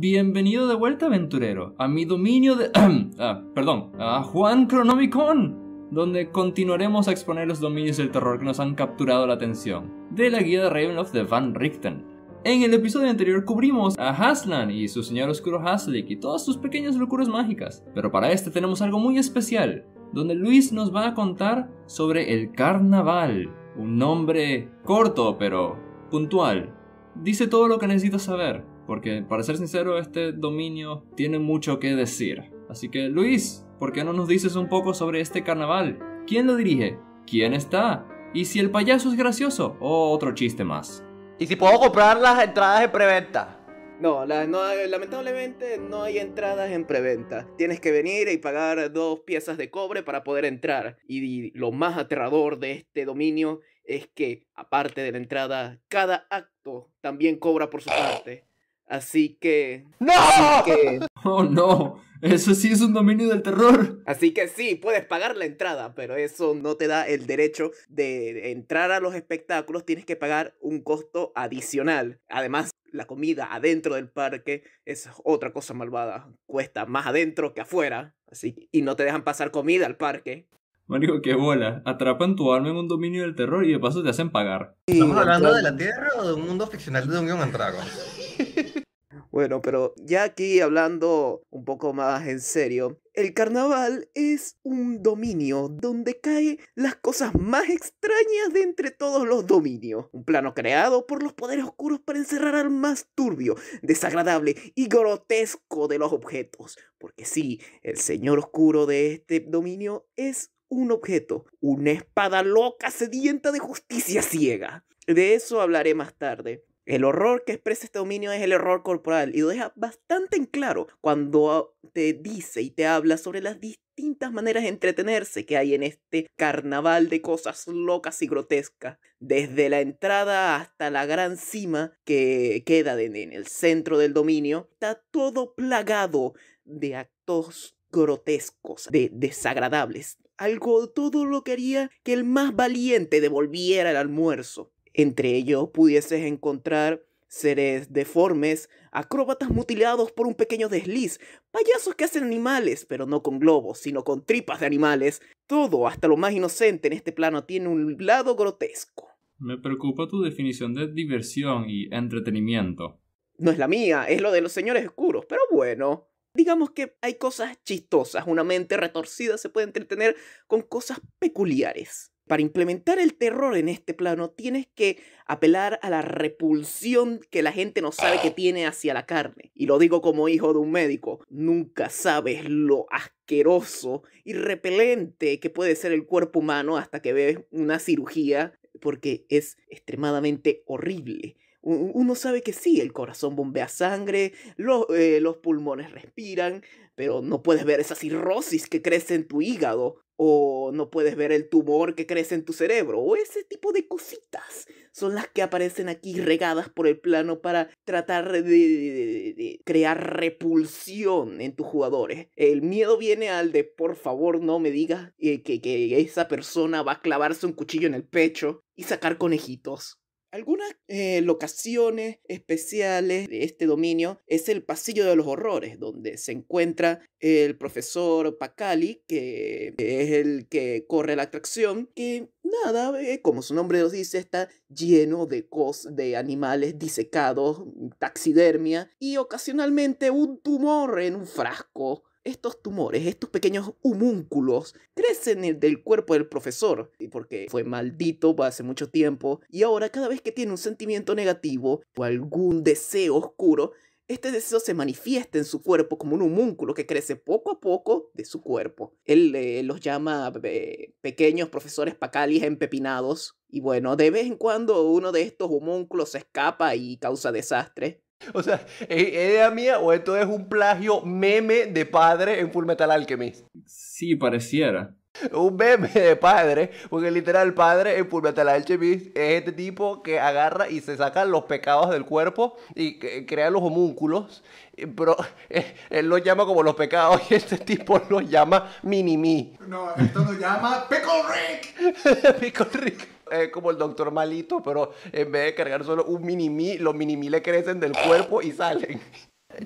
Bienvenido de vuelta, aventurero, a mi dominio de... ah, perdón, a Juan Cronomicon, donde continuaremos a exponer los dominios del terror que nos han capturado la atención, de la guía de Ravenloft de Van Richten. En el episodio anterior cubrimos a Haslan y su señor oscuro Haslik y todas sus pequeñas locuras mágicas, pero para este tenemos algo muy especial, donde Luis nos va a contar sobre el carnaval, un nombre corto pero puntual. Dice todo lo que necesitas saber, porque para ser sincero este dominio tiene mucho que decir. Así que Luis, ¿por qué no nos dices un poco sobre este carnaval? ¿Quién lo dirige? ¿Quién está? ¿Y si el payaso es gracioso? ¿O otro chiste más? ¿Y si puedo comprar las entradas de preventa? No, la- no, lamentablemente no hay entradas en preventa. Tienes que venir y pagar dos piezas de cobre para poder entrar. Y lo más aterrador de este dominio es que, aparte de la entrada, cada acto también cobra por su parte. Así que... ¡No! Así que, Oh no, eso sí es un dominio del terror. así que sí, puedes pagar la entrada, pero eso no te da el derecho de entrar a los espectáculos. Tienes que pagar un costo adicional. Además, la comida adentro del parque es otra cosa malvada. Cuesta más adentro que afuera. Así, y no te dejan pasar comida al parque. Marico, qué bola. Atrapan tu alma en un dominio del terror y de paso te hacen pagar. ¿Estamos hablando de la Tierra o de un mundo ficcional de Dungeon and Dragons? Bueno, pero ya aquí hablando un poco más en serio, el carnaval es un dominio donde caen las cosas más extrañas de entre todos los dominios. Un plano creado por los poderes oscuros para encerrar al más turbio, desagradable y grotesco de los objetos. Porque sí, el señor oscuro de este dominio es un objeto, una espada loca sedienta de justicia ciega. De eso hablaré más tarde. El horror que expresa este dominio es el horror corporal y lo deja bastante en claro cuando te dice y te habla sobre las distintas maneras de entretenerse que hay en este carnaval de cosas locas y grotescas. Desde la entrada hasta la gran cima que queda en el centro del dominio, está todo plagado de actos grotescos, de desagradables. Algo, todo lo que haría que el más valiente devolviera el almuerzo. Entre ellos pudieses encontrar seres deformes, acróbatas mutilados por un pequeño desliz, payasos que hacen animales, pero no con globos, sino con tripas de animales. Todo, hasta lo más inocente en este plano, tiene un lado grotesco. Me preocupa tu definición de diversión y entretenimiento. No es la mía, es lo de los señores oscuros, pero bueno. Digamos que hay cosas chistosas, una mente retorcida se puede entretener con cosas peculiares. Para implementar el terror en este plano tienes que apelar a la repulsión que la gente no sabe que tiene hacia la carne. Y lo digo como hijo de un médico, nunca sabes lo asqueroso y repelente que puede ser el cuerpo humano hasta que ves una cirugía porque es extremadamente horrible. Uno sabe que sí, el corazón bombea sangre, lo- eh, los pulmones respiran, pero no puedes ver esa cirrosis que crece en tu hígado, o no puedes ver el tumor que crece en tu cerebro, o ese tipo de cositas. Son las que aparecen aquí regadas por el plano para tratar de, crear repulsión en tus jugadores. El miedo viene al de por favor no me digas eh, que, que esa persona va a clavarse un cuchillo en el pecho y sacar conejitos. Algunas eh, locaciones especiales de este dominio es el pasillo de los horrores, donde se encuentra el profesor Pacali, que es el que corre la atracción, que nada, eh, como su nombre lo dice, está lleno de cos de animales disecados, taxidermia y ocasionalmente un tumor en un frasco. Estos tumores, estos pequeños humúnculos, crecen en- del cuerpo del profesor, porque fue maldito hace mucho tiempo, y ahora cada vez que tiene un sentimiento negativo o algún deseo oscuro, este deseo se manifiesta en su cuerpo como un humúnculo que crece poco a poco de su cuerpo. Él eh, los llama eh, pequeños profesores pacalis empepinados. Y bueno, de vez en cuando uno de estos homúnculos se escapa y causa desastre. O sea, ¿es idea mía o esto es un plagio meme de padre en Full Metal Alchemist? Sí, pareciera. Un meme de padre, porque literal padre en Full Metal Alchemist es este tipo que agarra y se saca los pecados del cuerpo y crea los homúnculos, pero eh, él los llama como los pecados y este tipo los llama mini-me. No, esto nos llama Pickle Rick. Pico Rick. Es como el doctor malito, pero en vez de cargar solo un mini-me, los mini-me le crecen del cuerpo y salen.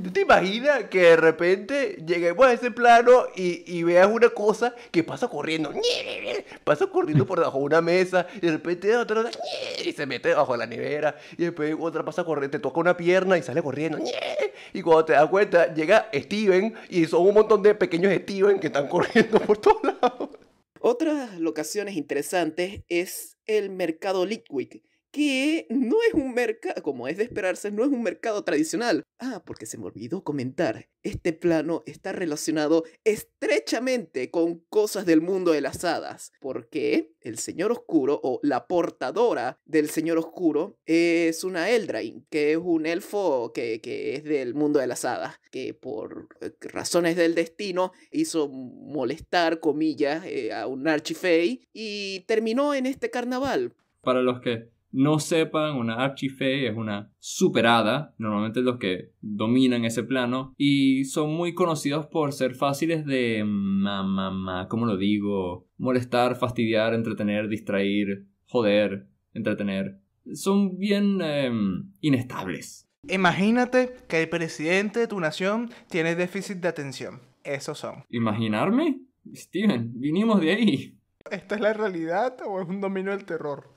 ¿Tú te imaginas que de repente lleguemos a ese plano y, y veas una cosa que pasa corriendo? Pasa corriendo por debajo de una mesa y de repente otra y se mete debajo de la nevera y después otra pasa corriendo, te toca una pierna y sale corriendo. Y cuando te das cuenta, llega Steven y son un montón de pequeños Steven que están corriendo por todos lados. Otras locaciones interesantes es el mercado Litwick, que no es un mercado, como es de esperarse, no es un mercado tradicional. Ah, porque se me olvidó comentar, este plano está relacionado estrechamente con cosas del mundo de las hadas, porque el Señor Oscuro o la portadora del Señor Oscuro es una Eldrain, que es un elfo que, que es del mundo de las hadas, que por eh, razones del destino hizo molestar, comillas, eh, a un archifey y terminó en este carnaval. Para los que no sepan, una Archifey es una superada, normalmente los que dominan ese plano, y son muy conocidos por ser fáciles de, ma, ¿cómo lo digo? Molestar, fastidiar, entretener, distraer, joder, entretener. Son bien em, inestables. Imagínate que el presidente de tu nación tiene déficit de atención. Esos son. ¿Imaginarme? Steven, vinimos de ahí. ¿Esta es la realidad o es un dominio del terror?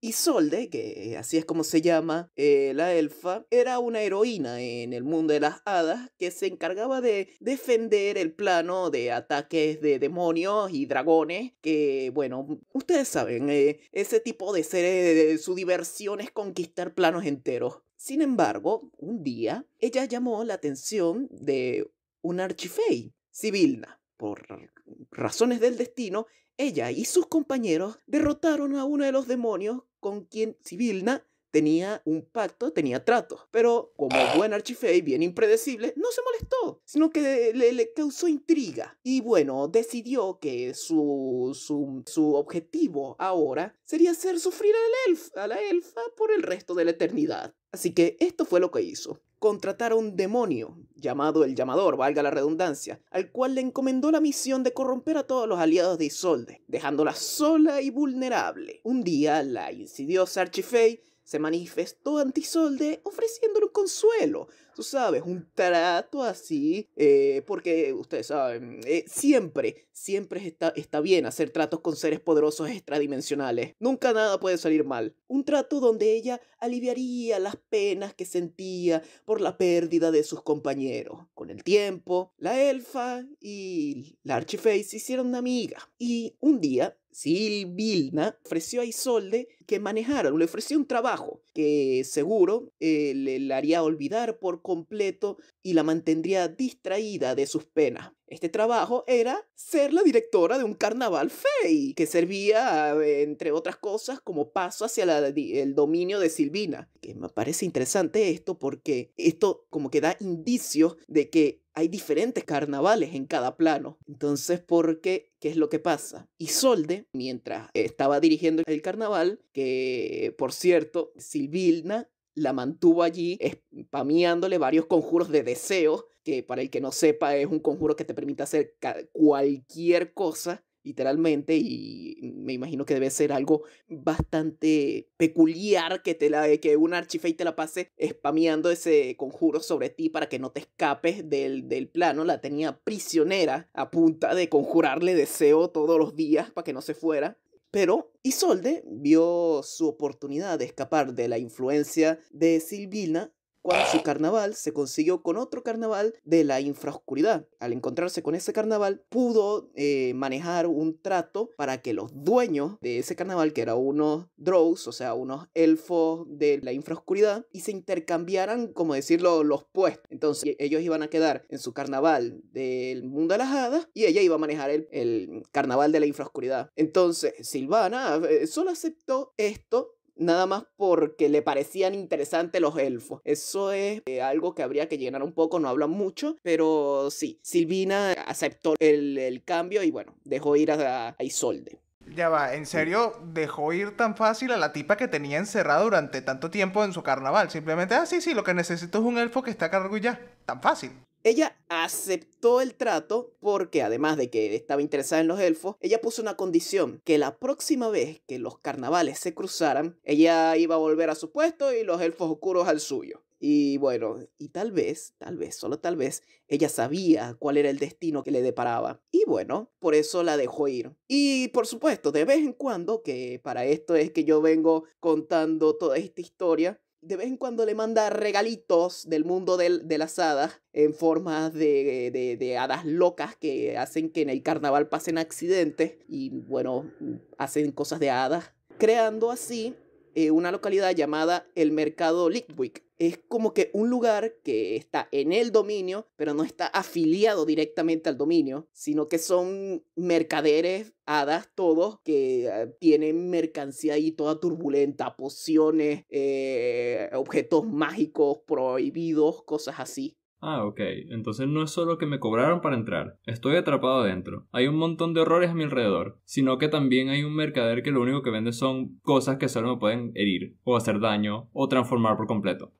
Isolde, que así es como se llama eh, la elfa, era una heroína en el mundo de las hadas que se encargaba de defender el plano de ataques de demonios y dragones, que bueno, ustedes saben, eh, ese tipo de seres, su diversión es conquistar planos enteros. Sin embargo, un día, ella llamó la atención de un archifey, Sibilna. Por razones del destino, ella y sus compañeros derrotaron a uno de los demonios con quien Sibilna tenía un pacto, tenía trato. Pero como buen archifey, bien impredecible, no se molestó, sino que le, causó intriga. Y bueno, decidió que su, su, su, objetivo ahora sería hacer sufrir a la, a la elfa por el resto de la eternidad. Así que esto fue lo que hizo contratar a un demonio, llamado el llamador, valga la redundancia, al cual le encomendó la misión de corromper a todos los aliados de Isolde, dejándola sola y vulnerable. Un día, la insidiosa Archifey se manifestó ante Isolde ofreciéndole un consuelo, tú sabes, un trato así, eh, porque ustedes saben, eh, siempre, siempre está, está bien hacer tratos con seres poderosos extradimensionales. Nunca nada puede salir mal. Un trato donde ella aliviaría las penas que sentía por la pérdida de sus compañeros. Con el tiempo, la elfa y la archifey se hicieron amigas. Y un día, Silvilna ofreció a Isolde que manejara, le ofreció un trabajo que seguro eh, le, haría olvidar por completo y la mantendría distraída de sus penas. Este trabajo era ser la directora de un carnaval fey, que servía, entre otras cosas, como paso hacia el dominio de Silvina. Que me parece interesante esto porque esto como que da indicios de que hay diferentes carnavales en cada plano. Entonces, ¿por qué? ¿Qué es lo que pasa? Isolde, mientras estaba dirigiendo el carnaval, que por cierto, Silvilna la mantuvo allí, spameándole varios conjuros de deseos, que para el que no sepa es un conjuro que te permite hacer cualquier cosa literalmente, y me imagino que debe ser algo bastante peculiar que, te la, que un archifey te la pase spameando ese conjuro sobre ti para que no te escapes del, del plano. La tenía prisionera a punta de conjurarle deseo todos los días para que no se fuera. Pero Isolde vio su oportunidad de escapar de la influencia de Silvina cuando su carnaval se consiguió con otro carnaval de la infraoscuridad. Al encontrarse con ese carnaval, pudo eh, manejar un trato para que los dueños de ese carnaval, que eran unos drows, o sea, unos elfos de la infraoscuridad, y se intercambiaran, como decirlo, los puestos. Entonces ellos iban a quedar en su carnaval del mundo de las hadas y ella iba a manejar el, carnaval de la infraoscuridad. Entonces Silvana eh, solo aceptó esto nada más porque le parecían interesantes los elfos. Eso es eh, algo que habría que llenar un poco, no hablan mucho, pero sí, Silvina aceptó el, cambio y bueno, dejó ir a, a Isolde. Ya va, ¿en serio dejó ir tan fácil a la tipa que tenía encerrada durante tanto tiempo en su carnaval? Simplemente, ah, sí, sí, lo que necesito es un elfo que esté a cargo y ya. Tan fácil. Ella aceptó el trato porque además de que estaba interesada en los elfos, ella puso una condición, que la próxima vez que los carnavales se cruzaran, ella iba a volver a su puesto y los elfos oscuros al suyo. Y bueno, y tal vez, tal vez, solo tal vez, ella sabía cuál era el destino que le deparaba. Y bueno, por eso la dejó ir. Y por supuesto, de vez en cuando, que para esto es que yo vengo contando toda esta historia, de vez en cuando le manda regalitos del mundo del- de las hadas en forma de, de- de hadas locas que hacen que en el carnaval pasen accidentes y bueno, hacen cosas de hadas, creando así eh, una localidad llamada el Mercado Litwick. Es como que un lugar que está en el dominio, pero no está afiliado directamente al dominio, sino que son mercaderes, hadas, todos, que eh, tienen mercancía ahí toda turbulenta, pociones, eh, objetos mágicos prohibidos, cosas así. Ah, ok. Entonces no es solo que me cobraron para entrar. Estoy atrapado adentro. Hay un montón de horrores a mi alrededor. Sino que también hay un mercader que lo único que vende son cosas que solo me pueden herir, o hacer daño, o transformar por completo.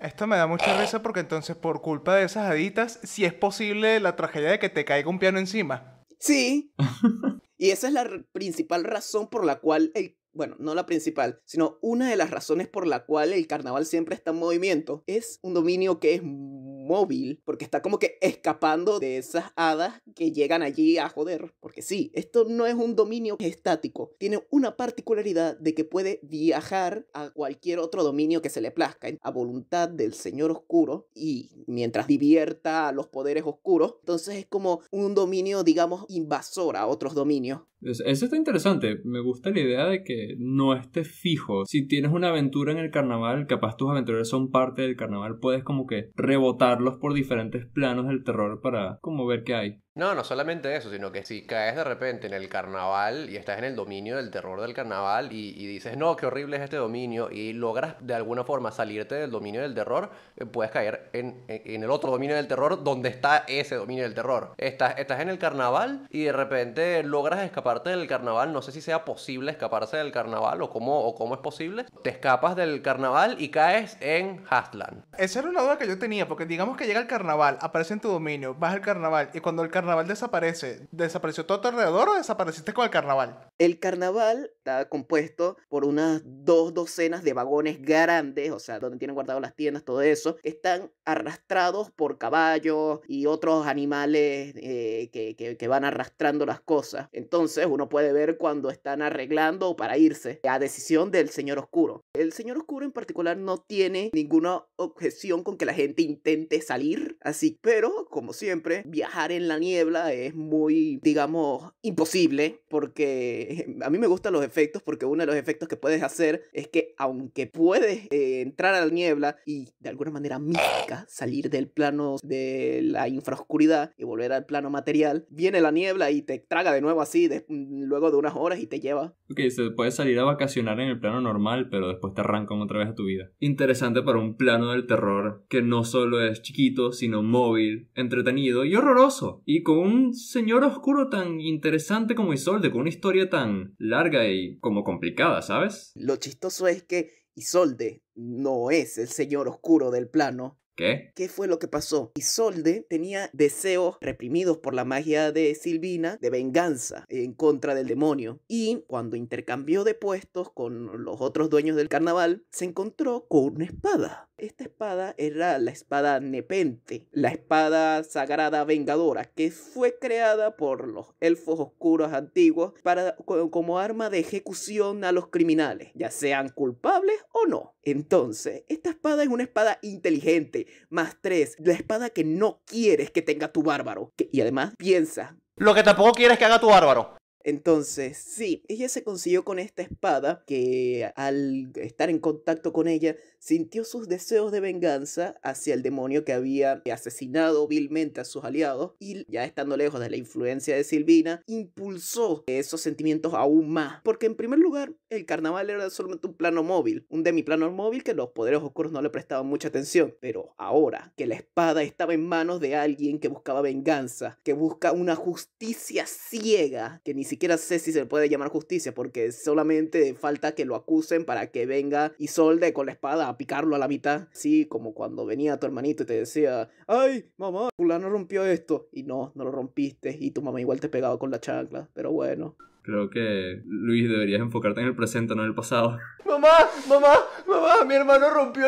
Esto me da mucha risa porque entonces por culpa de esas haditas, si es posible la tragedia de que te caiga un piano encima. Sí. y esa es la principal razón por la cual el... Bueno, no la principal, sino una de las razones por la cual el carnaval siempre está en movimiento. Es un dominio que es móvil, porque está como que escapando de esas hadas que llegan allí a joder. Porque sí, esto no es un dominio estático. Tiene una particularidad de que puede viajar a cualquier otro dominio que se le plazca, a voluntad del Señor Oscuro, y mientras divierta a los poderes oscuros. Entonces es como un dominio, digamos, invasor a otros dominios. Es- Eso está interesante. Me gusta la idea de que no esté fijo. Si tienes una aventura en el carnaval, capaz tus aventureros son parte del carnaval, puedes como que rebotarlos por diferentes planos del terror para como ver qué hay. No, no solamente eso, sino que si caes de repente en el carnaval y estás en el dominio del terror del carnaval y, dices, no, qué horrible es este dominio, y logras de alguna forma salirte del dominio del terror, eh, puedes caer en, en- en el otro dominio del terror donde está ese dominio del terror. Estás, estás en el carnaval y de repente logras escaparte del carnaval, no sé si sea posible escaparse del carnaval o cómo, o cómo es posible. Te escapas del carnaval y caes en Hastland. Esa era una duda que yo tenía, porque digamos que llega el carnaval, aparece en tu dominio, vas al carnaval, y cuando el carnaval desaparece, ¿desapareció todo tu alrededor o desapareciste con el carnaval? El carnaval está compuesto por unas dos docenas de vagones grandes, o sea, donde tienen guardadas las tiendas, todo eso, que están arrastrados por caballos y otros animales eh, que, que- van arrastrando las cosas. Entonces uno puede ver cuando están arreglando para irse, a decisión del Señor Oscuro. El Señor Oscuro en particular no tiene ninguna objeción con que la gente intente salir, así, pero como siempre, viajar en la niebla es muy, digamos, imposible, porque a mí me gustan los efectos, porque uno de los efectos que puedes hacer es que aunque puedes eh, entrar a la niebla y de alguna manera mística salir del plano de la infraoscuridad y volver al plano material, viene la niebla y te traga de nuevo así, de- luego de unas horas y te lleva Ok, se puede salir a vacacionar en el plano normal, pero después te arrancan otra vez a tu vida. Interesante para un plano del terror que no solo es chiquito, sino móvil, entretenido y horroroso. Y con un señor oscuro tan interesante como Isolde, con una historia tan larga y como complicada, ¿sabes? Lo chistoso es que Isolde no es el señor oscuro del plano. ¿Qué? ¿Qué fue lo que pasó? Isolde tenía deseos reprimidos por la magia de Silvina de venganza en contra del demonio. Y cuando intercambió de puestos con los otros dueños del carnaval, se encontró con una espada. Esta espada era la espada Nepente, la espada sagrada vengadora, que fue creada por los elfos oscuros antiguos para, co- como arma de ejecución a los criminales, ya sean culpables o no. Entonces, esta espada es una espada inteligente, más tres, la espada que no quieres que tenga tu bárbaro. Y además, piensa, Lo que tampoco quieres que haga tu bárbaro. Entonces, sí, ella se consiguió con esta espada que al estar en contacto con ella sintió sus deseos de venganza hacia el demonio que había asesinado vilmente a sus aliados y ya estando lejos de la influencia de Silvina, impulsó esos sentimientos aún más. Porque en primer lugar, el carnaval era solamente un plano móvil, un demiplano móvil que los poderes oscuros no le prestaban mucha atención. Pero ahora que la espada estaba en manos de alguien que buscaba venganza, que busca una justicia ciega, que ni siquiera siquiera sé si se le puede llamar justicia, porque solamente falta que lo acusen para que venga Isolde con la espada a picarlo a la mitad. Así como cuando venía tu hermanito y te decía, ay, mamá, fulano rompió esto. Y no, no lo rompiste. Y tu mamá igual te pegaba con la chancla. Pero bueno. Creo que, Luis, deberías enfocarte en el presente, no en el pasado. Mamá, mamá, mamá, mi hermano rompió,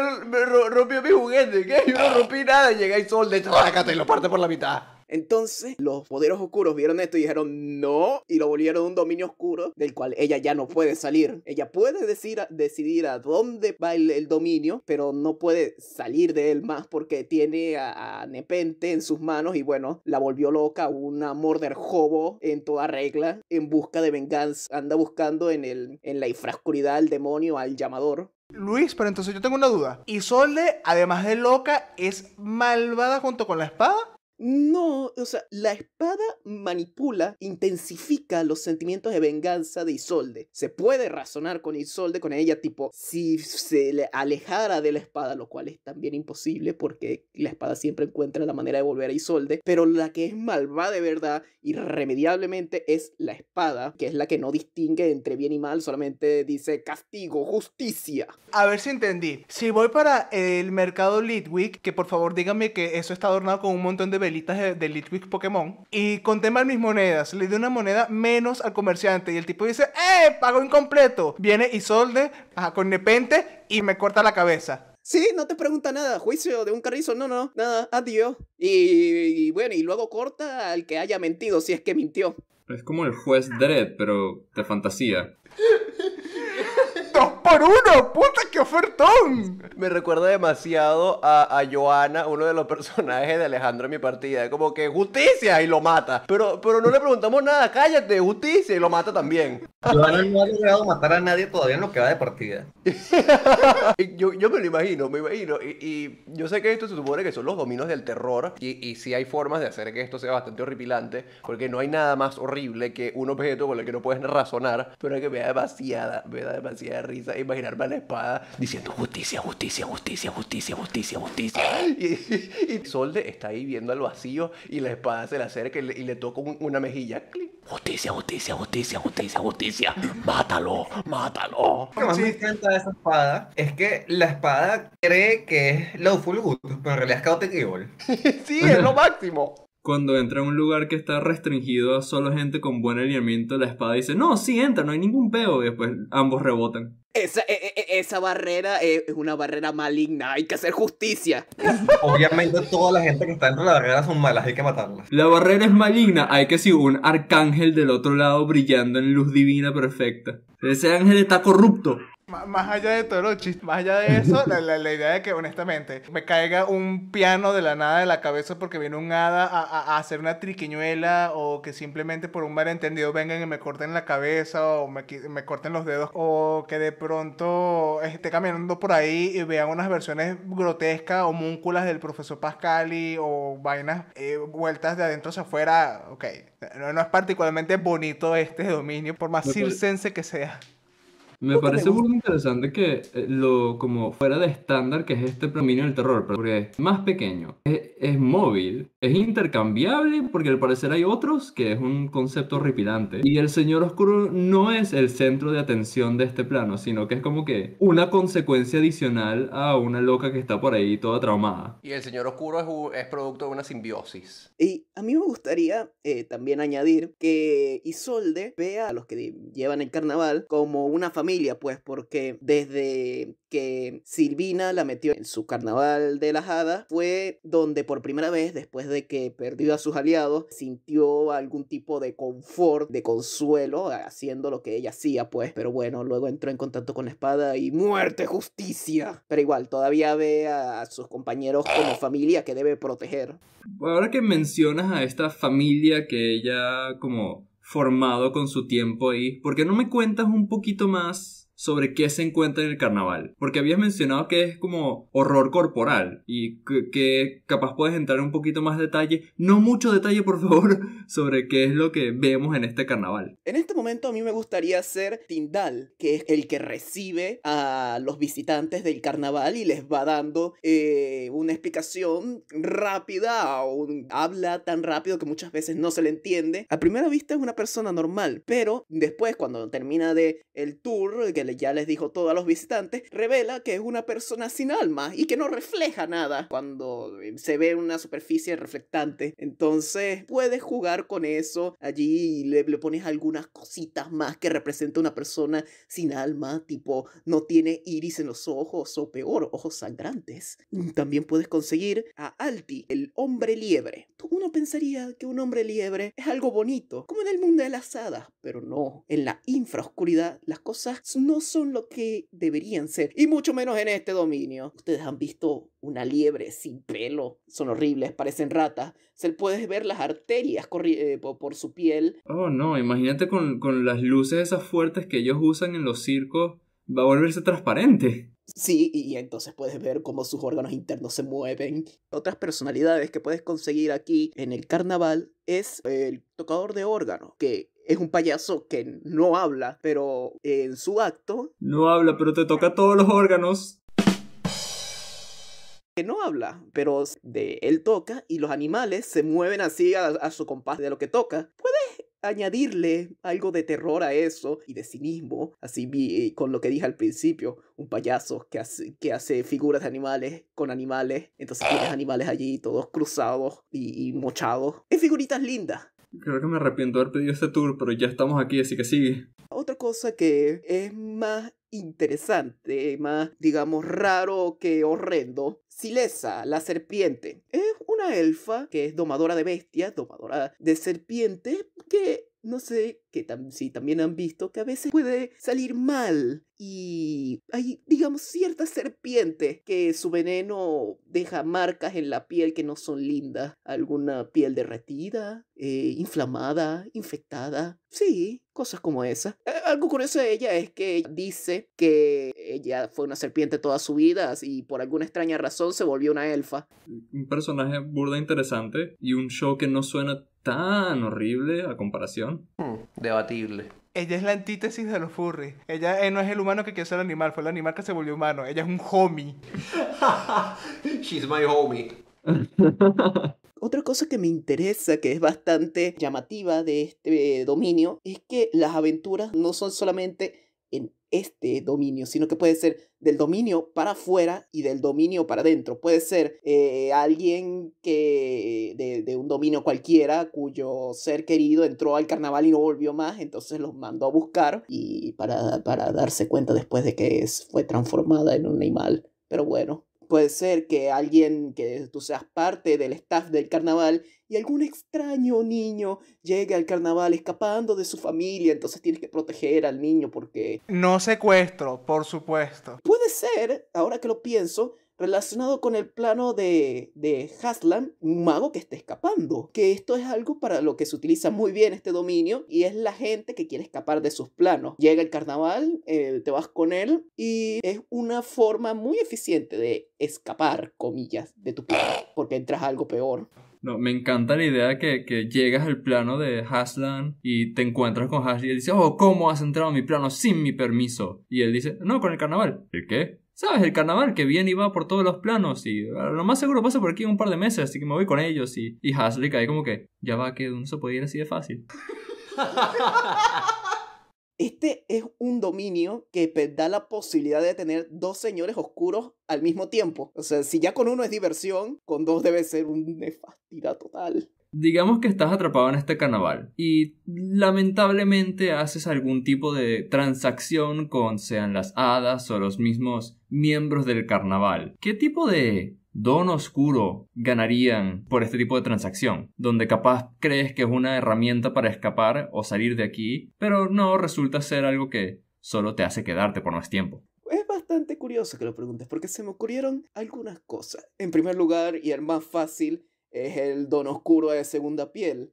rompió mi juguete, ¿qué? Yo no rompí nada, llega y sol de sácate y lo parte por la mitad. Entonces, los poderes oscuros vieron esto y dijeron no, y lo volvieron un dominio oscuro del cual ella ya no puede salir. Ella puede decir, decidir a dónde va el, dominio, pero no puede salir de él más porque tiene a, a Nepente en sus manos y bueno, la volvió loca, una murder hobo en toda regla, en busca de venganza. Anda buscando en, el, en la infrascuridad al demonio, al llamador. Luis, pero entonces yo tengo una duda. ¿Isolde, además de loca, es malvada junto con la espada? No, o sea, la espada manipula, intensifica los sentimientos de venganza de Isolde. Se puede razonar con Isolde, con ella, tipo, si se le alejara de la espada, lo cual es también imposible porque la espada siempre encuentra la manera de volver a Isolde. Pero la que es malvada de verdad, irremediablemente, es la espada, que es la que no distingue entre bien y mal, solamente dice castigo, justicia. A ver si entendí. Si voy para el mercado Litwick, que por favor díganme que eso está adornado con un montón de velitas de, de Litwick Pokémon, y con temas mis monedas, le doy una moneda menos al comerciante, y el tipo dice, ¡eh! Pago incompleto. Viene Isolde, ajá, con Nepente, y me corta la cabeza. Sí, no te pregunta nada. Juicio de un carrizo, no, no, nada, adiós. Y, y bueno, y luego corta al que haya mentido, si es que mintió. Es como el juez Dredd, pero de fantasía. ¡Dos por uno! ¡Puta, qué ofertón! Me recuerda demasiado a, a Joana, uno de los personajes de Alejandro en mi partida. Es como que justicia y lo mata. Pero, pero no le preguntamos nada, cállate, justicia y lo mata también. Johanna no ha logrado matar a nadie todavía en lo que va de partida. Yo, yo me lo imagino, me imagino. Y, y yo sé que esto se supone que son los dominios del terror. Y, y sí hay formas de hacer que esto sea bastante horripilante. Porque no hay nada más horrible que un objeto con el que no puedes razonar. Pero que me da demasiada, me da demasiada risa imaginarme a la espada diciendo justicia, justicia, justicia, justicia, justicia, justicia. Y, y Solde está ahí viendo al vacío y la espada se le acerca y le, y le toca un- una mejilla. Clic. Justicia, justicia, justicia, justicia, justicia. Mátalo, mátalo. Lo que más Sí. me encanta de esa espada es que la espada cree que es Lawful Good, pero en realidad es Chaotic Evil. Sí, es lo máximo. Cuando entra a un lugar que está restringido a solo gente con buen alineamiento, la espada dice, no, sí entra, no hay ningún peo. Y después ambos rebotan. Esa, e- e- esa barrera es una barrera maligna, hay que hacer justicia. Obviamente toda la gente que está dentro de la barrera son malas, hay que matarlas. La barrera es maligna, hay que ser un arcángel del otro lado brillando en luz divina perfecta. Ese ángel está corrupto. Más allá de todo lo chis- más allá de eso, la, la- la idea de que honestamente me caiga un piano de la nada de la cabeza porque viene un hada a, a- a hacer una triquiñuela o que simplemente por un malentendido vengan y me corten la cabeza o me, me corten los dedos o que de pronto esté caminando por ahí y vean unas versiones grotescas o múnculas del profesor Pascali o vainas eh, vueltas de adentro hacia afuera, ok. No, no es particularmente bonito este dominio, por más circense que sea. Me parece muy interesante que eh, lo como fuera de estándar que es este dominio del terror, porque es más pequeño, es, es móvil, es intercambiable porque al parecer hay otros que es un concepto horripilante y el Señor Oscuro no es el centro de atención de este plano, sino que es como que una consecuencia adicional a una loca que está por ahí toda traumada. Y el señor oscuro es, un- es producto de una simbiosis. Y a mí me gustaría eh, también añadir que Isolde vea a los que llevan el carnaval como una familia, pues, porque desde que Silvina la metió en su carnaval de las hadas, fue donde por primera vez, después de que perdió a sus aliados, sintió algún tipo de confort, de consuelo, haciendo lo que ella hacía, pues. Pero bueno, luego entró en contacto con la espada y muerte, justicia. Pero igual, todavía ve a sus compañeros como familia que debe proteger. Ahora que mencionas a esta familia que ella como formado con su tiempo ahí, ¿por qué no me cuentas un poquito más sobre qué se encuentra en el carnaval. Porque habías mencionado que es como horror corporal y que, que capaz puedes entrar en un poquito más detalle, no mucho detalle por favor, sobre qué es lo que vemos en este carnaval. En este momento a mí me gustaría ser Tindal, que es el que recibe a los visitantes del carnaval y les va dando eh, una explicación rápida o un- habla tan rápido que muchas veces no se le entiende. A primera vista es una persona normal, pero después cuando termina de el tour, que ya les dijo todo a los visitantes, revela que es una persona sin alma y que no refleja nada cuando eh, se ve una superficie reflectante. Entonces puedes jugar con eso allí y le, pones algunas cositas más que representa una persona sin alma, tipo no tiene iris en los ojos o peor, ojos sangrantes. También puedes conseguir a Alti, el hombre liebre. Uno pensaría que un hombre liebre es algo bonito, como en el mundo de las hadas, pero no. En la infraoscuridad las cosas no son lo que deberían ser, y mucho menos en este dominio. Ustedes han visto una liebre sin pelo, son horribles, parecen ratas. Se puedes ver las arterias eh, po- por su piel Oh no, imagínate con, con las luces esas fuertes que ellos usan en los circos, va a volverse transparente. Sí, y entonces puedes ver cómo sus órganos internos se mueven. Otras personalidades que puedes conseguir aquí en el carnaval es el tocador de órganos, que es un payaso que no habla, pero en su acto, No habla, pero te toca todos los órganos. que no habla, pero de él toca y los animales se mueven así a, a su compás de lo que toca. Puedes añadirle algo de terror a eso y de cinismo, así vi con lo que dije al principio, un payaso que hace, que hace figuras de animales con animales, entonces tienes animales allí todos cruzados y, y mochados. Es figuritas lindas. Creo que me arrepiento de haber pedido este tour, pero ya estamos aquí, así que sigue. Otra cosa que es más interesante, más, digamos, raro que horrendo. Silesa, la serpiente. Es una elfa que es domadora de bestias, domadora de serpientes, que no sé que si también han visto que a veces puede salir mal. Y hay, digamos, ciertas serpientes que su veneno deja marcas en la piel que no son lindas. Alguna piel derretida, eh, inflamada, infectada. Sí, cosas como esas. Eh, algo curioso de ella es que dice que ella fue una serpiente toda su vida y por alguna extraña razón se volvió una elfa. Un personaje burda interesante y un show que no suena tan horrible a comparación. Hmm, debatible. Ella es la antítesis de los furries. Ella eh, no es el humano que quiere ser animal, fue el animal que se volvió humano. Ella es un homie. She's my homie. Otra cosa que me interesa, que es bastante llamativa de este dominio, es que las aventuras no son solamente en este dominio, sino que puede ser del dominio para afuera y del dominio para adentro. Puede ser eh, alguien que de, de un dominio cualquiera cuyo ser querido entró al carnaval y no volvió más, entonces los mandó a buscar y para, para darse cuenta después de que es- fue transformada en un animal. Pero bueno, Puede ser que alguien, que tú seas parte del staff del carnaval y algún extraño niño llegue al carnaval escapando de su familia, entonces tienes que proteger al niño porque No secuestro, por supuesto. puede ser, ahora que lo pienso, relacionado con el plano de, de Haslam, un mago que está escapando. Que esto es algo para lo que se utiliza muy bien este dominio y es la gente que quiere escapar de sus planos. Llega el carnaval, eh, te vas con él y es una forma muy eficiente de escapar, comillas, de tu plano, porque entras a algo peor. No, me encanta la idea de que, que llegas al plano de Haslan y te encuentras con Hash y él dice, oh, ¿cómo has entrado a mi plano sin mi permiso? Y él dice, no, con el carnaval. ¿El qué? ¿Sabes? El carnaval que viene y va por todos los planos y lo más seguro pasa por aquí en un par de meses, así que me voy con ellos y, y Hash le cae como que, ya va, que no se puede ir así de fácil. Este es un dominio que da la posibilidad de tener dos señores oscuros al mismo tiempo. O sea, si ya con uno es diversión, con dos debe ser un nefastidad total. Digamos que estás atrapado en este carnaval y lamentablemente haces algún tipo de transacción con sean las hadas o los mismos miembros del carnaval. ¿Qué tipo de don oscuro ganarían por este tipo de transacción? Donde capaz crees que es una herramienta para escapar o salir de aquí, pero no resulta ser algo que solo te hace quedarte por más tiempo. Es bastante curioso que lo preguntes porque se me ocurrieron algunas cosas. En primer lugar, y el más fácil, es el don oscuro de segunda piel.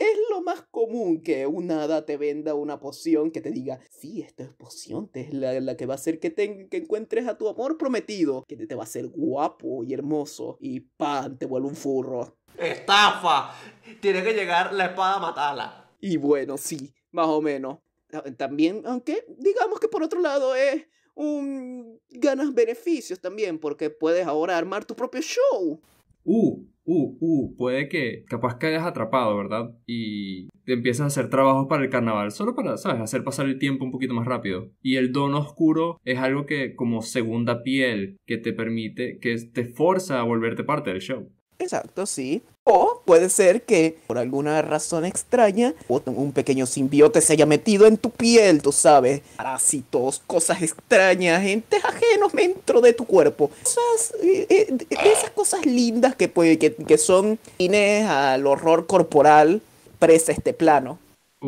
Es lo más común que un hada te venda una poción que te diga, sí, esta es poción, es la, la que va a hacer que, te, que encuentres a tu amor prometido, que te, te va a hacer guapo y hermoso y pan, te vuelve un furro. ¡Estafa! Tiene que llegar la espada a matarla. Y bueno, sí, más o menos. Ta- También, aunque digamos que por otro lado es un ganas beneficios también, porque puedes ahora armar tu propio show. Uh, uh, uh, puede que capaz que hayas atrapado, ¿verdad? Y te empiezas a hacer trabajos para el carnaval, solo para, ¿sabes? Hacer pasar el tiempo un poquito más rápido. Y el don oscuro es algo que, como segunda piel, que te permite, que te forza a volverte parte del show. Exacto, sí. O puede ser que por alguna razón extraña un pequeño simbiote se haya metido en tu piel, tú sabes. Parásitos, cosas extrañas, entes ajenos dentro de tu cuerpo. Cosas, eh, eh, esas cosas lindas que, puede, que, que son fines al horror corporal presa este plano.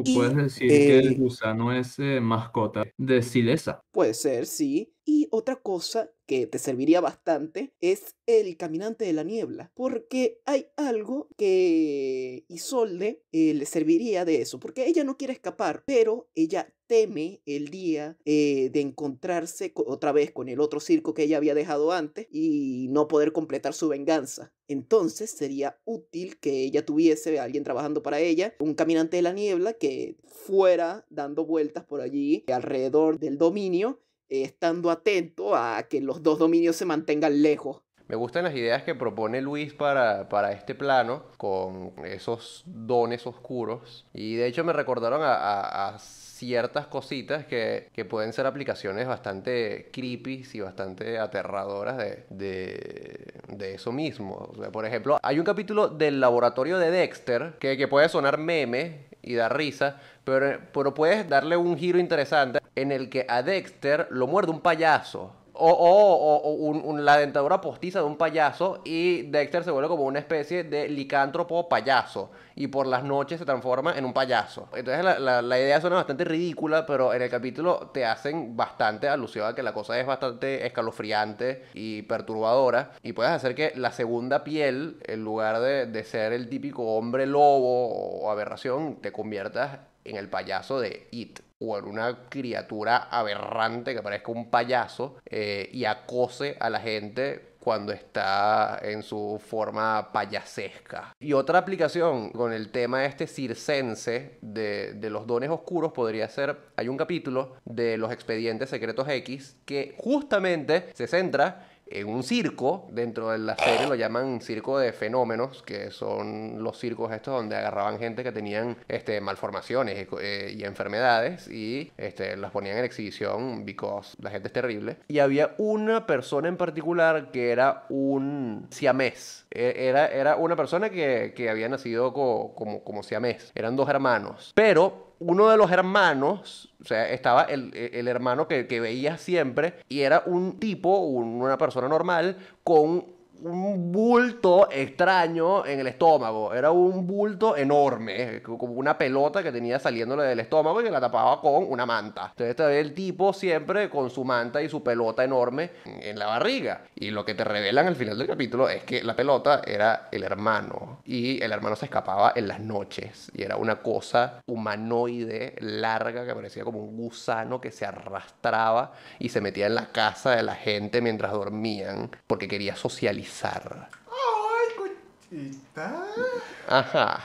Y, puedes decir eh, que el gusano es eh, mascota de Silesa. Puede ser, sí. Y otra cosa que te serviría bastante es el caminante de la niebla. Porque hay algo que Isolde eh, le serviría de eso. Porque ella no quiere escapar, pero ella teme el día eh, de encontrarse co- otra vez con el otro circo que ella había dejado antes y no poder completar su venganza. Entonces sería útil que ella tuviese a alguien trabajando para ella, un caminante de la niebla que fuera dando vueltas por allí alrededor del dominio, estando atento a que los dos dominios se mantengan lejos. Me gustan las ideas que propone Luis para, para este plano, con esos dones oscuros. Y de hecho me recordaron a ciertas cositas que, que pueden ser aplicaciones bastante creepy y bastante aterradoras de, de, eso mismo. Por ejemplo, hay un capítulo del laboratorio de Dexter que, que puede sonar meme y dar risa, pero, pero puedes darle un giro interesante en el que a Dexter lo muerde un payaso. O, o- o- o un- un- la dentadura postiza de un payaso y Dexter se vuelve como una especie de licántropo payaso y por las noches se transforma en un payaso. Entonces la, la- idea suena bastante ridícula, pero en el capítulo te hacen bastante alusión a que la cosa es bastante escalofriante y perturbadora y puedes hacer que la segunda piel, en lugar de, de ser el típico hombre lobo o aberración, te conviertas en el payaso de It o en una criatura aberrante que parezca un payaso eh, y acose a la gente cuando está en su forma payasesca. Y otra aplicación con el tema este circense de, de los dones oscuros podría ser, hay un capítulo de los expedientes secretos X que justamente se centra en un circo, dentro de la serie lo llaman circo de fenómenos, que son los circos estos donde agarraban gente que tenían este, malformaciones eh, y enfermedades y este, las ponían en exhibición because la gente es terrible. Y había una persona en particular que era un siamés. E- Era, era una persona que, que había nacido co- como, como siamés. Eran dos hermanos. Pero uno de los hermanos, o sea, estaba el, el hermano que, que veías siempre y era un tipo, un- una persona normal, con un bulto extraño en el estómago. Era un bulto enorme, como una pelota que tenía saliéndole del estómago y que la tapaba con una manta. Entonces estaba el tipo siempre con su manta y su pelota enorme en la barriga. Y lo que te revelan al final del capítulo es que la pelota era el hermano. Y el hermano se escapaba en las noches. Y era una cosa humanoide, larga, que parecía como un gusano que se arrastraba y se metía en la casa de la gente mientras dormían porque quería socializar. Chita. Ajá.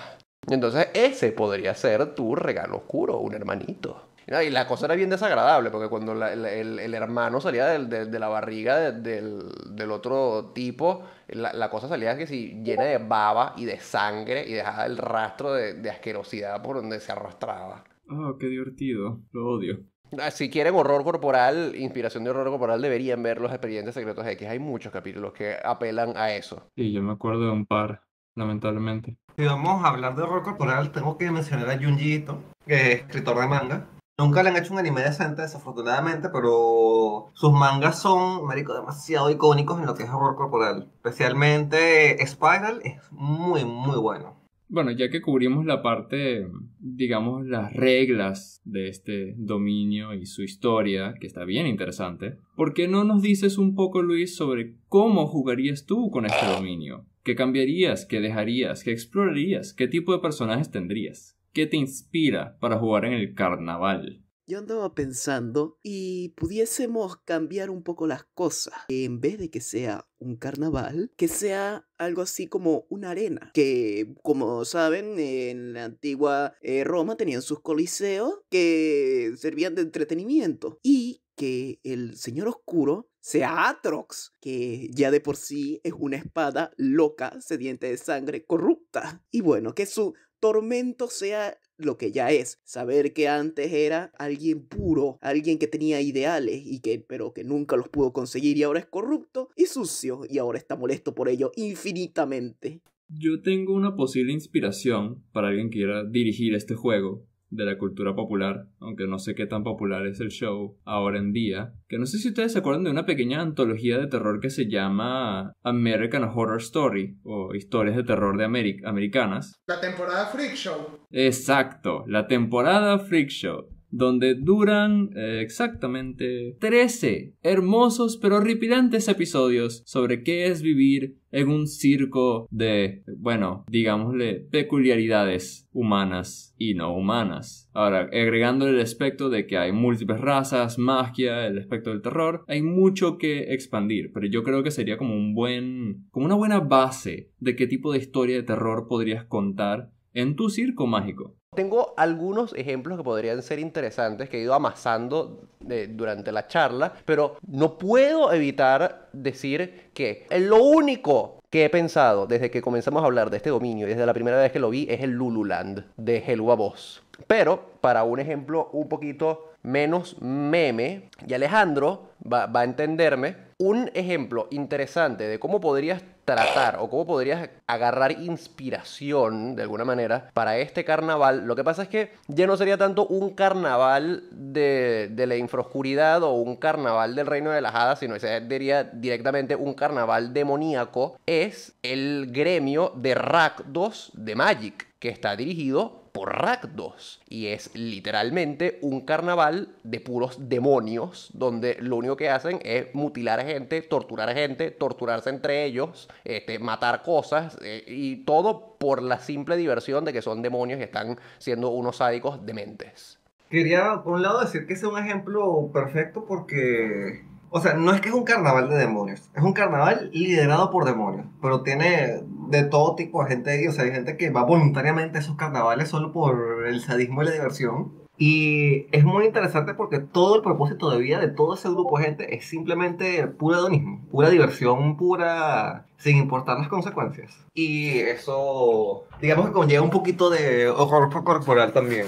Entonces ese podría ser tu regalo oscuro, un hermanito. Y la cosa era bien desagradable, porque cuando la- el, el- el hermano salía del- de, la barriga de- del, del otro tipo, la, la cosa salía que si llena de baba y de sangre y dejaba el rastro de, de asquerosidad por donde se arrastraba. Oh, qué divertido. Lo odio. Ah, Si quieren horror corporal, inspiración de horror corporal, deberían ver los expedientes secretos X. Hay muchos capítulos que apelan a eso. Sí, yo me acuerdo de un par, lamentablemente. Si vamos a hablar de horror corporal, tengo que mencionar a Junji Ito, que es escritor de manga. Nunca le han hecho un anime decente, desafortunadamente, pero sus mangas son, marico, demasiado icónicos en lo que es horror corporal. Especialmente Spiral es muy, muy bueno. Bueno, ya que cubrimos la parte, digamos, las reglas de este dominio y su historia, que está bien interesante, ¿por qué no nos dices un poco, Luis, sobre cómo jugarías tú con este dominio? ¿Qué cambiarías? ¿Qué dejarías? ¿Qué explorarías? ¿Qué tipo de personajes tendrías? ¿Qué te inspira para jugar en el carnaval? Yo andaba pensando y pudiésemos cambiar un poco las cosas. En vez de que sea un carnaval, que sea algo así como una arena. Que, como saben, en la antigua eh, Roma tenían sus coliseos que servían de entretenimiento. Y que el Señor Oscuro sea Atrox, que ya de por sí es una espada loca, sediente de sangre, corrupta. Y bueno, que su tormento sea lo que ya es, saber que antes era alguien puro, alguien que tenía ideales y que pero que nunca los pudo conseguir y ahora es corrupto y sucio y ahora está molesto por ello infinitamente. Yo tengo una posible inspiración para alguien que quiera dirigir este juego de la cultura popular, aunque no sé qué tan popular es el show ahora en día, que no sé si ustedes se acuerdan de una pequeña antología de terror que se llama American Horror Story o historias de terror de americanas. La temporada Freak Show. Exacto, la temporada Freak Show donde duran eh, exactamente 13 hermosos pero horripilantes episodios sobre qué es vivir en un circo de, bueno, digámosle, peculiaridades humanas y no humanas. Ahora, agregando el aspecto de que hay múltiples razas, magia, el aspecto del terror, hay mucho que expandir, pero yo creo que sería como un buen, como una buena base de qué tipo de historia de terror podrías contar en tu circo mágico. Tengo algunos ejemplos que podrían ser interesantes que he ido amasando durante la charla, pero no puedo evitar decir que lo único que he pensado desde que comenzamos a hablar de este dominio, desde la primera vez que lo vi, es el Lululand de Helua Boss. Pero, para un ejemplo un poquito menos meme, y Alejandro va a entenderme, un ejemplo interesante de cómo podrías tratar o cómo podrías agarrar inspiración de alguna manera para este carnaval. Lo que pasa es que ya no sería tanto un carnaval de, la infraoscuridad o un carnaval del reino de las hadas, sino que sería directamente un carnaval demoníaco. Es el gremio de Rakdos de Magic, que está dirigido por Rakdos. Y es literalmente un carnaval de puros demonios, donde lo único que hacen es mutilar a gente, torturar a gente, torturarse entre ellos, este, matar cosas, eh, y todo por la simple diversión de que son demonios y están siendo unos sádicos dementes. Quería, por un lado, decir que es un ejemplo perfecto porque o sea, no es que es un carnaval de demonios, es un carnaval liderado por demonios, pero tiene de todo tipo de gente ahí, o sea, hay gente que va voluntariamente a esos carnavales solo por el sadismo y la diversión. Y es muy interesante porque todo el propósito de vida de todo ese grupo de gente es simplemente puro hedonismo, pura diversión, pura sin importar las consecuencias. Y eso, digamos que conlleva un poquito de horror corporal también.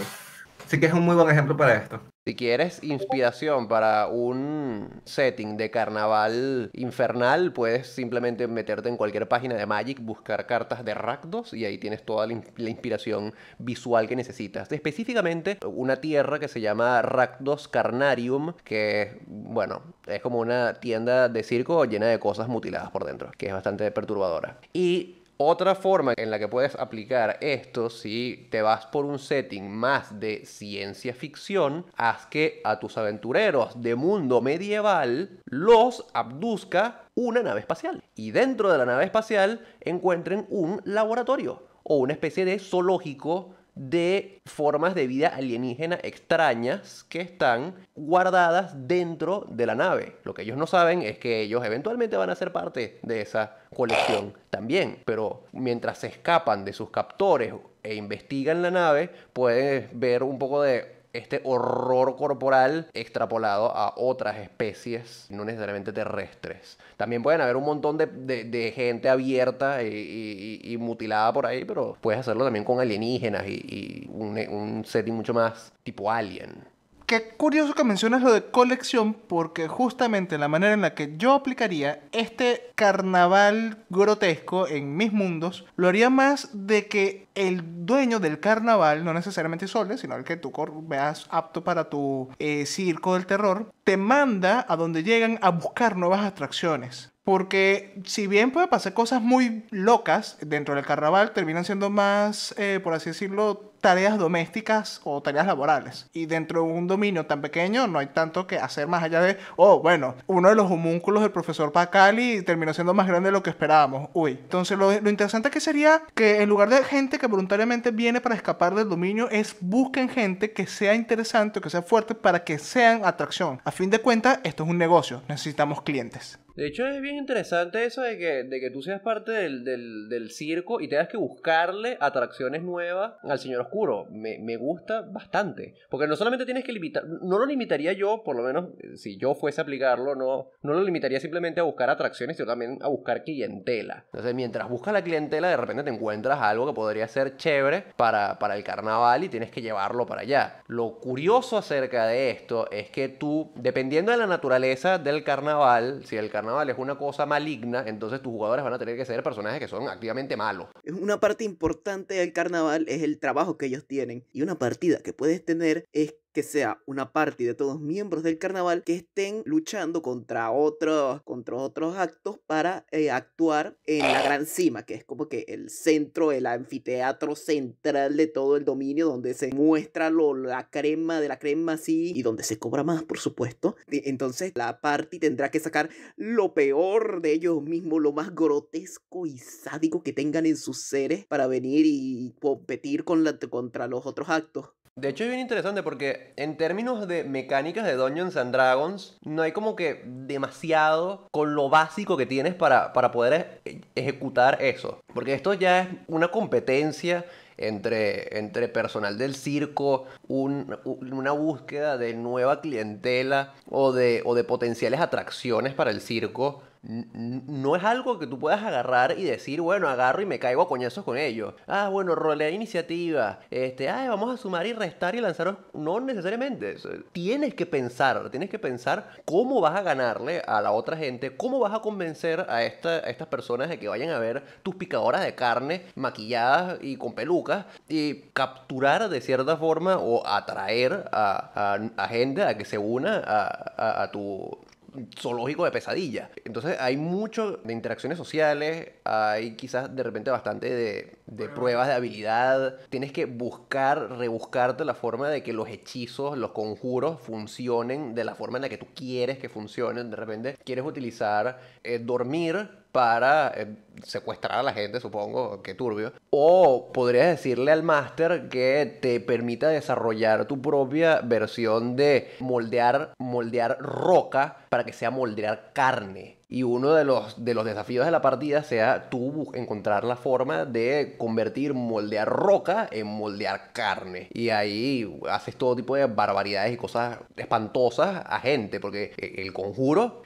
Así que es un muy buen ejemplo para esto. Si quieres inspiración para un setting de carnaval infernal, puedes simplemente meterte en cualquier página de Magic, buscar cartas de Rakdos y ahí tienes toda la, inspiración visual que necesitas. Específicamente una tierra que se llama Rakdos Carnarium, que bueno, es como una tienda de circo llena de cosas mutiladas por dentro, que es bastante perturbadora. Y otra forma en la que puedes aplicar esto, si te vas por un setting más de ciencia ficción, haz que a tus aventureros de mundo medieval los abduzca una nave espacial. Y dentro de la nave espacial encuentren un laboratorio o una especie de zoológico de formas de vida alienígena extrañas que están guardadas dentro de la nave. Lo que ellos no saben es que ellos eventualmente van a ser parte de esa colección también, pero mientras se escapan de sus captores e investigan la nave, pueden ver un poco de este horror corporal extrapolado a otras especies, no necesariamente terrestres. También pueden haber un montón de, gente abierta y, mutilada por ahí, pero puedes hacerlo también con alienígenas y, un, un setting mucho más tipo alien. Qué curioso que mencionas lo de colección, porque justamente la manera en la que yo aplicaría este carnaval grotesco en mis mundos, lo haría más de que el dueño del carnaval, no necesariamente Sole, sino el que tú veas apto para tu eh, circo del terror, te manda a donde llegan a buscar nuevas atracciones. Porque si bien puede pasar cosas muy locas dentro del carnaval, terminan siendo más, eh, por así decirlo, tareas domésticas o tareas laborales. Y dentro de un dominio tan pequeño no hay tanto que hacer más allá de, oh, bueno, uno de los homúnculos del profesor Pacali terminó siendo más grande de lo que esperábamos. Uy. Entonces lo, lo interesante que sería que en lugar de gente que voluntariamente viene para escapar del dominio, es busquen gente que sea interesante que sea fuerte para que sean atracción. A fin de cuentas, esto es un negocio, necesitamos clientes. De hecho, es bien interesante eso de que, de que tú seas parte del, del, del circo y tengas que buscarle atracciones nuevas al Señor Oscuro. Me, me gusta bastante. Porque no solamente tienes que limitar, no lo limitaría yo, por lo menos eh, si yo fuese a aplicarlo, no, no lo limitaría simplemente a buscar atracciones, sino también a buscar clientela. Entonces, mientras buscas la clientela, de repente te encuentras algo que podría ser chévere para, para el carnaval y tienes que llevarlo para allá. Lo curioso acerca de esto es que tú, dependiendo de la naturaleza del carnaval, si el carnaval es una cosa maligna, entonces tus jugadores van a tener que ser personajes que son activamente malos. Una parte importante del carnaval es el trabajo que ellos tienen. Y una partida que puedes tener es que sea una parte de todos miembros del carnaval que estén luchando contra otros, contra otros actos para eh, actuar en la gran cima, que es como que el centro, el anfiteatro central de todo el dominio, donde se muestra lo, la crema de la crema así y donde se cobra más, por supuesto. Entonces la party tendrá que sacar lo peor de ellos mismos, lo más grotesco y sádico que tengan en sus seres para venir y competir contra los otros actos. De hecho es bien interesante porque en términos de mecánicas de Dungeons and Dragons no hay como que demasiado con lo básico que tienes para, para poder e- ejecutar eso. Porque esto ya es una competencia entre, entre personal del circo, un- un- una búsqueda de nueva clientela o de, o de potenciales atracciones para el circo. No es algo que tú puedas agarrar y decir, bueno, agarro y me caigo a coñazos con ellos. Ah, bueno, rolea iniciativa. Este, ay, vamos a sumar y restar y lanzar. No necesariamente. Tienes que pensar, tienes que pensar cómo vas a ganarle a la otra gente, cómo vas a convencer a, esta- a estas personas de que vayan a ver tus picadoras de carne maquilladas y con pelucas y capturar de cierta forma o atraer a, a- a gente a que se una a- a tu zoológico de pesadilla. Entonces hay mucho de interacciones sociales, hay quizás de repente bastante de, de pruebas de habilidad. Tienes que buscar, rebuscarte la forma de que los hechizos, los conjuros funcionen de la forma en la que tú quieres que funcionen. De repente quieres utilizar eh, dormir para eh, secuestrar a la gente, supongo, que turbio. O podrías decirle al máster que te permita desarrollar tu propia versión de moldear, moldear roca para que sea moldear carne. Y uno de los, de los desafíos de la partida sea tú encontrar la forma de convertir moldear roca en moldear carne. Y ahí haces todo tipo de barbaridades y cosas espantosas a gente, porque eh, el conjuro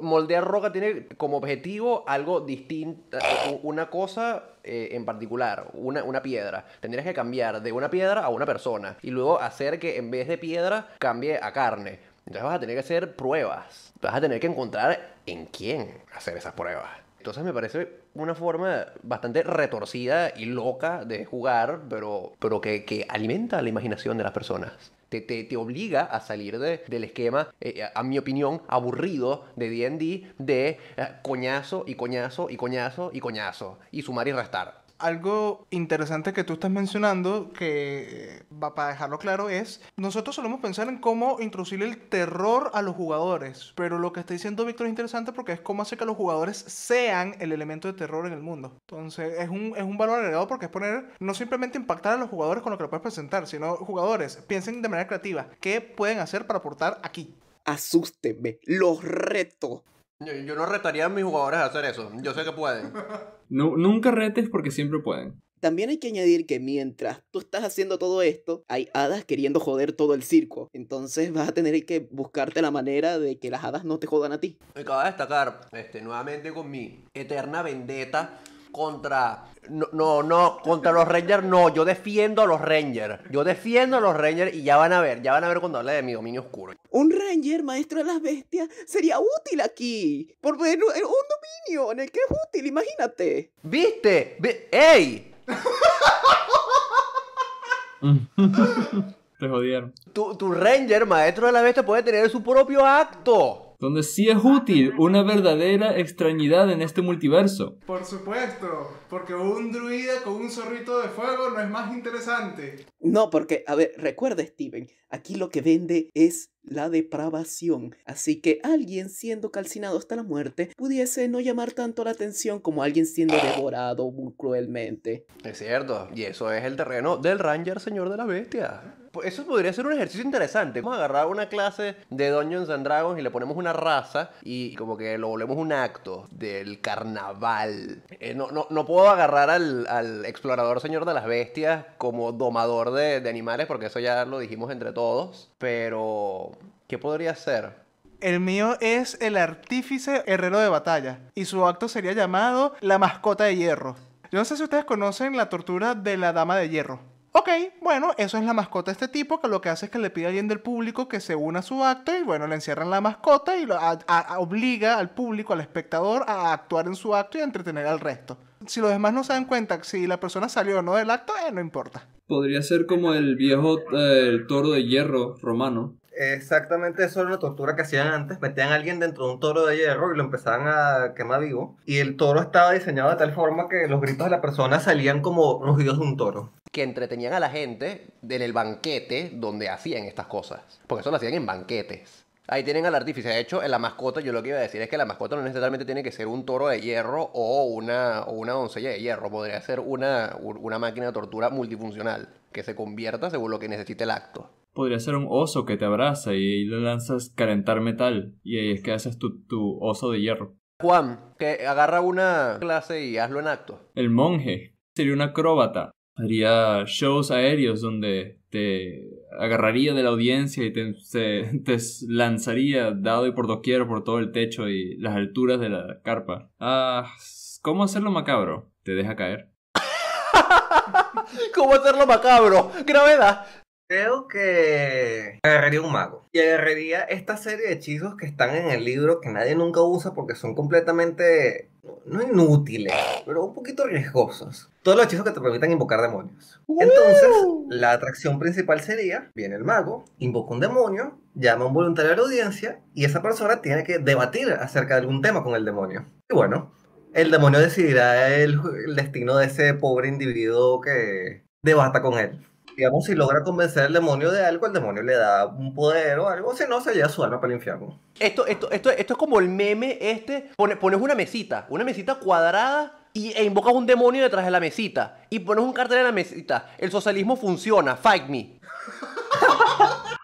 Moldear roca tiene como objetivo algo distinto, una cosa eh, en particular, una, una piedra. Tendrías que cambiar de una piedra a una persona y luego hacer que en vez de piedra cambie a carne. Entonces vas a tener que hacer pruebas. Vas a tener que encontrar en quién hacer esas pruebas. Entonces me parece una forma bastante retorcida y loca de jugar, pero, pero que, que alimenta la imaginación de las personas. Te, te, te obliga a salir de- del esquema, eh, a mi opinión, aburrido de D&D de eh, coñazo y coñazo y coñazo y coñazo y sumar y restar. Algo interesante que tú estás mencionando, que va para dejarlo claro, es nosotros solemos pensar en cómo introducir el terror a los jugadores, pero lo que está diciendo Víctor es interesante porque es cómo hacer que los jugadores sean el elemento de terror en el mundo. Entonces es un, es un valor agregado porque es poner, no simplemente impactar a los jugadores con lo que le puedes presentar, sino jugadores, piensen de manera creativa, ¿qué pueden hacer para aportar aquí? Asústenme, los reto. Yo, yo no retaría a mis jugadores a hacer eso. Yo sé que pueden. Nu- nunca retes porque siempre pueden. También hay que añadir que mientras tú estás haciendo todo esto, hay hadas queriendo joder todo el circo. Entonces vas a tener que buscarte la manera de que las hadas no te jodan a ti. Me acaba de destacar este, nuevamente con mi eterna vendetta contra. No, no, no, contra los Rangers no. Yo defiendo a los Rangers. Yo defiendo a los Rangers y ya van a ver, ya van a ver cuando hable de mi dominio oscuro. Un ranger, maestro de las bestias, sería útil aquí. Por ver un un dominio en el que es útil, imagínate. ¿Viste? Vi- ¡Ey! Te jodieron. Tu, tu Ranger, maestro de la bestia, puede tener su propio acto. Donde sí es útil una verdadera extrañidad en este multiverso. Por supuesto, porque un druida con un zorrito de fuego no es más interesante. No, porque, a ver, recuerda, Steven, aquí lo que vende es la depravación. Así que alguien siendo calcinado hasta la muerte pudiese no llamar tanto la atención como alguien siendo devorado muy cruelmente. Es cierto, y eso es el terreno del Ranger Señor de la Bestia. Eso podría ser un ejercicio interesante. Vamos a agarrar una clase de Dungeons and Dragons y le ponemos una raza y como que lo volvemos un acto del carnaval. Eh, no, no, no puedo agarrar al, al explorador Señor de las Bestias como domador de, de animales porque eso ya lo dijimos entre todos. Pero, ¿qué podría ser? El mío es el artífice herrero de batalla y su acto sería llamado la mascota de hierro. Yo no sé si ustedes conocen la tortura de la dama de hierro. Ok, bueno, eso es la mascota de este tipo que lo que hace es que le pide a alguien del público que se una a su acto y bueno, le encierran la mascota y lo, obliga al público, al espectador a actuar en su acto y a entretener al resto. Si los demás no se dan cuenta si la persona salió o no del acto, eh, no importa. Podría ser como el viejo eh, el toro de hierro romano. Exactamente eso era una tortura que hacían antes. Metían a alguien dentro de un toro de hierro y lo empezaban a quemar vivo. Y el toro estaba diseñado de tal forma que los gritos de la persona salían como rugidos de un toro. que entretenían a la gente en el banquete donde hacían estas cosas. Porque eso lo hacían en banquetes. Ahí tienen al artífice. De hecho, en la mascota, yo lo que iba a decir es que la mascota no necesariamente tiene que ser un toro de hierro o una, o una doncella de hierro. Podría ser una, una máquina de tortura multifuncional que se convierta según lo que necesite el acto. Podría ser un oso que te abraza y le lanzas calentar metal. Y ahí es que haces tu, tu oso de hierro. Juan, que agarra una clase y hazlo en acto. El monje sería un acróbata. Haría shows aéreos donde te agarraría de la audiencia y te, se- te lanzaría dado y por doquier por todo el techo y las alturas de la carpa. Ah, ¿cómo hacerlo macabro? Te deja caer. ¿Cómo hacerlo macabro? Gravedad. Creo que agarraría un mago. Y agarraría esta serie de hechizos que están en el libro que nadie nunca usa porque son completamente, no inútiles, pero un poquito riesgosos. Todos los hechizos que te permitan invocar demonios. Entonces, la atracción principal sería, viene el mago, invoca un demonio, llama a un voluntario a la audiencia y esa persona tiene que debatir acerca de algún tema con el demonio. Y bueno, el demonio decidirá el, el destino de ese pobre individuo que debata con él digamos, si logra convencer al demonio de algo, el demonio le da un poder o algo, si no, se lleva su alma para el infierno. Esto, esto, esto, esto es como el meme este. Pone- pones una mesita, una mesita cuadrada y, e invocas un demonio detrás de la mesita. Y pones un cartel en la mesita. El socialismo funciona, fight me.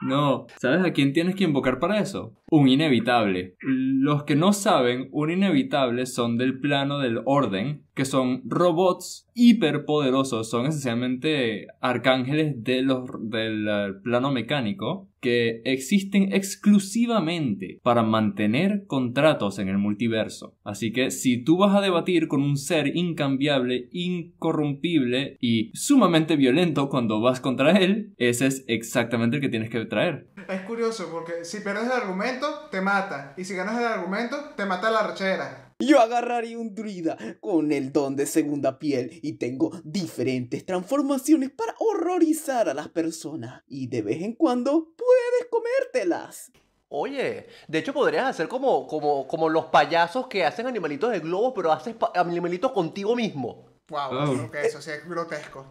No, ¿sabes a quién tienes que invocar para eso? Un inevitable. Los que no saben, un inevitable son del plano del orden, que son robots hiperpoderosos, son esencialmente arcángeles de los, del eh, plano mecánico que existen exclusivamente para mantener contratos en el multiverso. Así que si tú vas a debatir con un ser incambiable, incorrumpible y sumamente violento cuando vas contra él, ese es exactamente el que tienes que traer. Es curioso porque si pierdes el argumento, te mata. Y si ganas el argumento, te mata la rechera. Yo agarraría un druida con el don de segunda piel y tengo diferentes transformaciones para horrorizar a las personas. Y de vez en cuando puedes comértelas. Oye, de hecho podrías hacer como, como, como los payasos que hacen animalitos de globo, pero haces animalitos contigo mismo. Wow, Oh. ok, eso sí es grotesco.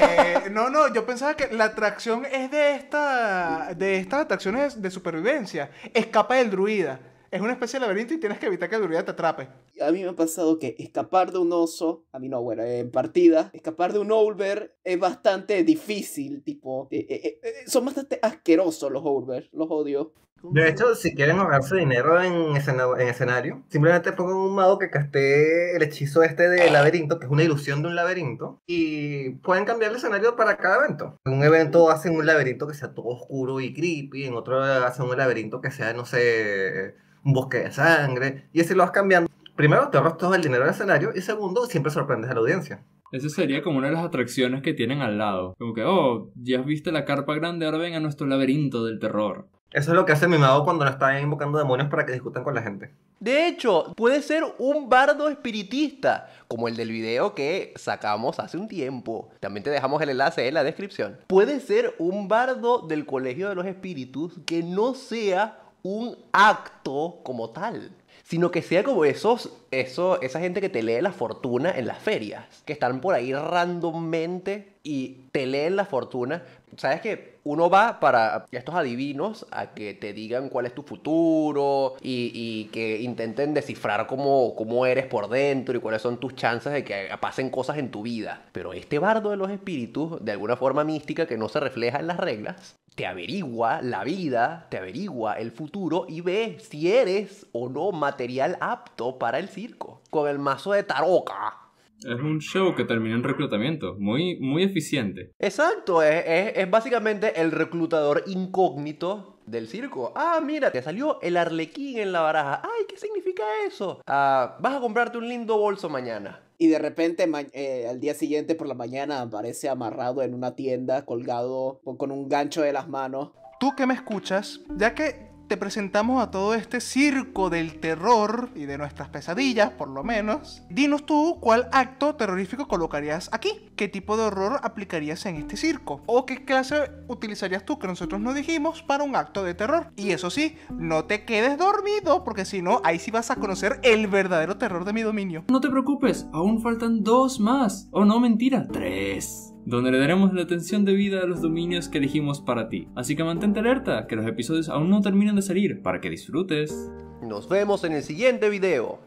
Eh, no, no, yo pensaba que la atracción es de esta. de estas atracciones de supervivencia. Escapa del druida. Es una especie de laberinto y tienes que evitar que el druida te atrape. A mí me ha pasado que escapar de un oso, a mí no, bueno, en partida, escapar de un Owlbear es bastante difícil, tipo, eh, eh, eh, son bastante asquerosos los Owlbear, los odio. De hecho, si quieren ahorrarse dinero en, escena- en escenario, simplemente pongan un mago que castee el hechizo este de laberinto, que es una ilusión de un laberinto, y pueden cambiar el escenario para cada evento. En un evento hacen un laberinto que sea todo oscuro y creepy, en otro hacen un laberinto que sea, no sé, un bosque de sangre, y así lo vas cambiando. Primero, te ahorras todo el dinero del escenario, y segundo, siempre sorprendes a la audiencia. Eso sería como una de las atracciones que tienen al lado. Como que, oh, ya viste la carpa grande, ahora ven a nuestro laberinto del terror. Eso es lo que hace mi mago cuando no está invocando demonios para que discutan con la gente. De hecho, puede ser un bardo espiritista, como el del video que sacamos hace un tiempo. También te dejamos el enlace en la descripción. Puede ser un bardo del Colegio de los Espíritus que no sea un acto como tal, sino que sea como esos, eso, esa gente que te lee la fortuna en las ferias, que están por ahí randommente y te leen la fortuna. ¿Sabes que Uno va para estos adivinos a que te digan cuál es tu futuro y, que intenten descifrar cómo, cómo eres por dentro y cuáles son tus chances de que pasen cosas en tu vida. Pero este bardo de los espíritus, de alguna forma mística que no se refleja en las reglas, te averigua la vida, te averigua el futuro y ve si eres o no material apto para el circo. Con el mazo de taroca. Es un show que termina en reclutamiento, muy, muy eficiente. Exacto, es, es- es básicamente el reclutador incógnito del circo. Ah, mira, te salió el arlequín en la baraja. Ay, ¿qué significa eso? Ah, vas a comprarte un lindo bolso mañana. Y de repente ma- eh, al día siguiente por la mañana aparece amarrado en una tienda, colgado con- con un gancho de las manos. Tú que me escuchas, ya que te presentamos a todo este circo del terror y de nuestras pesadillas, por lo menos, dinos tú cuál acto terrorífico colocarías aquí. ¿Qué tipo de horror aplicarías en este circo? ¿O qué clase utilizarías tú que nosotros no dijimos para un acto de terror? Y eso sí, no te quedes dormido, porque si no, ahí sí vas a conocer el verdadero terror de mi dominio. No te preocupes, aún faltan dos más. Oh, no, mentira, tres. Donde le daremos la atención debida a los dominios que elegimos para ti. Así que mantente alerta, que los episodios aún no terminan de salir, para que disfrutes. Nos vemos en el siguiente video.